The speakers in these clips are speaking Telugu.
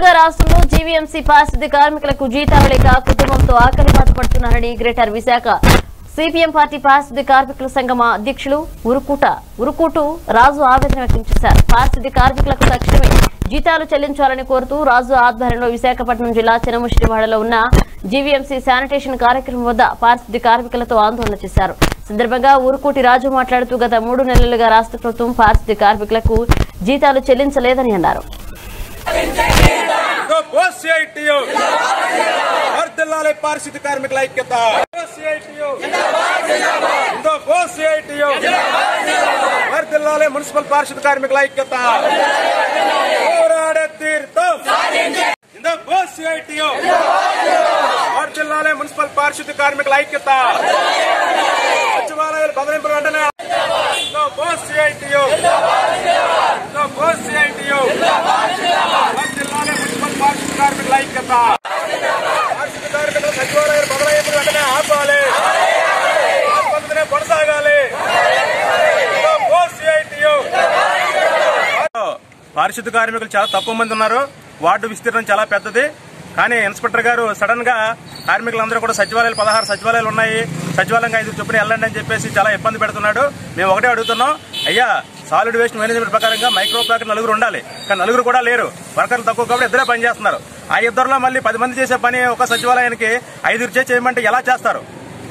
నెలలుగా రాష్ట్రంలో జీవీఎంసీ పారిశుద్ధ్య కార్మికులకు జీతాలు లేక కుటుంబంతో ఆకలి బాధపడుతున్నారని గ్రేటర్ విశాఖ సిపిఎం పార్టీ పారిశుద్ధ్య కార్మికుల సంఘం అధ్యక్షులు ఉరుకుట ఉరుకుటు రాజు ఆవేదన వ్యక్తం చేశారు. పారిశుద్ధ్య కార్మికులకు తక్షణమే జీతాలు చెల్లించాలని కోరుతూ రాజు ఆధ్వర్యంలో విశాఖపట్నం జిల్లా చినముశ్రీవాడలో ఉన్న జీవీఎంసీ శానిటేషన్ కార్యక్రమం వద్ద పారిశుద్ధ్య కార్మికులతో ఆందోళన చేశారు. సందర్భంగా ఊరుకోటి రాజు మాట్లాడుతూ గత మూడు నెలలుగా రాష్ట్ర ప్రభుత్వం పారిశుద్ధ్య కార్మికులకు జీతాలు చెల్లించలేదని అన్నారు. ఇదో బోస్ సిఐటియు వర్ధిల్లాలి పారిశుద్ధ్య కార్మికుల ఐక్యత బోస్ సిఐటియు ఇదో బోస్ సిఐటియు వర్ధిల్లాలి మున్సిపల్ పారిశుద్ధ్య కార్మికుల ఐక్యత పోరాడే తీర్థం ఇదో బోస్ సిఐటియు వర్ధిల్లాలి మున్సిపల్ పారిశుద్ధ్య కార్మికుల ఐక్యత సచివాలయాలు బదలింపులు వెంటనే ఇదో సచివాలయాలు వెంటనే ఆపాలి ఆత్మహత్యనే కొనసాగాలి పారిశుద్ధ కార్మికులు చాలా తక్కువ మంది ఉన్నారు. వార్డు విస్తీర్ణం చాలా పెద్దది. కానీ ఇన్స్పెక్టర్ గారు సడన్గా కార్మికులందరూ కూడా సచివాలయాలు పదహారు సచివాలయాలు ఉన్నాయి. సచివాలయంగా ఐదు చొప్పున వెళ్ళండి అని చెప్పేసి చాలా ఇబ్బంది పెడుతున్నాడు. మేము ఒకటే అడుగుతున్నాం. అయ్యా సాలిడ్ వేస్ట్ మేనేజ్మెంట్ ప్రకారంగా మైక్రో ప్యాకెట్ నలుగురు ఉండాలి. కానీ నలుగురు కూడా లేరు. వర్కర్లు తక్కువ కాబట్టి ఇద్దరే పనిచేస్తున్నారు. ఆ ఇద్దరులో మళ్ళీ పది మంది చేసే పని ఒక సచివాలయానికి ఐదుగురు చేసి చేయమంటే ఎలా చేస్తారు?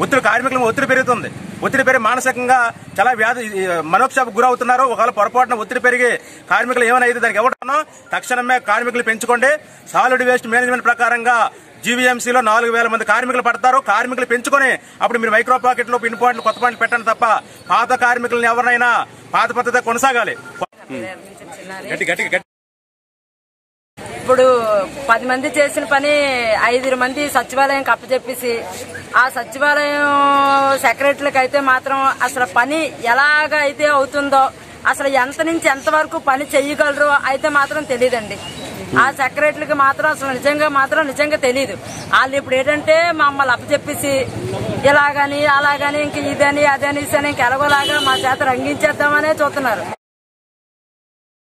ఒత్తిడి కార్మికులకు ఒత్తిడి పెరుగుతుంది. ఒత్తిడి పెరిగి మానసికంగా చాలా వ్యాధి ఈ, మనోక్షాపకు గురవుతున్నారు. ఒకవేళ పొరపాటున ఒత్తిడి పెరిగి కార్మికులు ఏమైనా అయితే దానికి ఇవ్వటం తక్షణమే కార్మికులు పెంచుకోండి. సాలిడ్ వేస్ట్ మేనేజ్మెంట్ ప్రకారంగా జీవీఎంసీలో నాలుగు వేల మంది కార్మికులు పడతారు. కార్మికులు పెంచుకొని అప్పుడు మీరు మైక్రో పాకెట్లు పిన్ పాయింట్లు కొత్త పాయింట్లు పెట్టండి తప్ప పాత కార్మికులను ఎవరినైనా పాత పద్ధతి కొనసాగాలి. ఇప్పుడు పది మంది చేసిన పని ఐదు మంది సచివాలయం అప్పచెప్పేసి ఆ సచివాలయం సెక్రటరీలకు అయితే మాత్రం అసలు పని ఎలాగ అయితే అవుతుందో అసలు ఎంత నుంచి ఎంత వరకు పని చేయగలరో అయితే మాత్రం తెలియదండి. ఆ సెక్రటరీకి మాత్రం అసలు నిజంగా మాత్రం నిజంగా తెలియదు వాళ్ళు ఇప్పుడు ఏంటంటే మమ్మల్ని అప్పచెప్పేసి ఇలాగని అలాగని ఇంక ఇదని అదని ఇంక ఎలాగోలాగా మా చేత రంగించేద్దామనే చూస్తున్నారు.